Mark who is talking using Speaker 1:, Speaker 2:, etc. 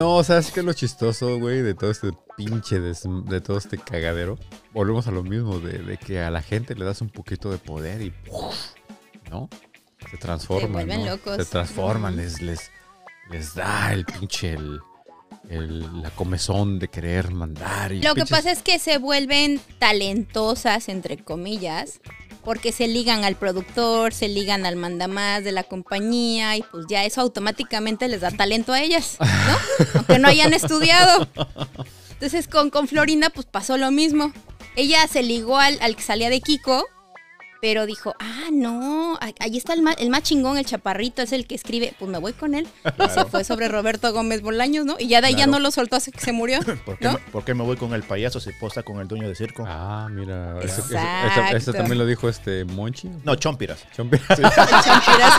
Speaker 1: No, ¿sabes qué es lo chistoso, güey? De todo este pinche, des- de, todo este cagadero. Volvemos a lo mismo, de, de que a la gente le das un poquito de poder y. ¿no? Se transforman,
Speaker 2: vuelven
Speaker 1: ¿no?
Speaker 2: locos.
Speaker 1: Se transforman, les, les, les da el pinche, el, el- la comezón de querer mandar. Y
Speaker 2: Lo que pasa es que se vuelven talentosas, entre comillas, porque se ligan al productor, se ligan al mandamás de la compañía y pues ya eso automáticamente les da talento a ellas, ¿no? Aunque no hayan estudiado. Entonces con, con Florinda pues pasó lo mismo. Ella se ligó al, al que salía de Kiko, pero dijo, ah, no, ahí está el más, el más chingón, el chaparrito, es el que escribe, pues me voy con él. Y se fue sobre Roberto Gómez Bolaños, ¿no? Y ya de ahí ya
Speaker 3: Claro.
Speaker 2: no lo soltó hasta que se murió,
Speaker 3: ¿Por qué,
Speaker 2: ¿no?
Speaker 3: me- por qué me voy con el payaso si posta con el dueño de circo?
Speaker 1: Ah, mira. Eso, eso- eso-
Speaker 2: Exacto.
Speaker 1: eso también lo dijo este Monchi.
Speaker 3: No, chompiras.
Speaker 1: Chompi.
Speaker 2: El champiras.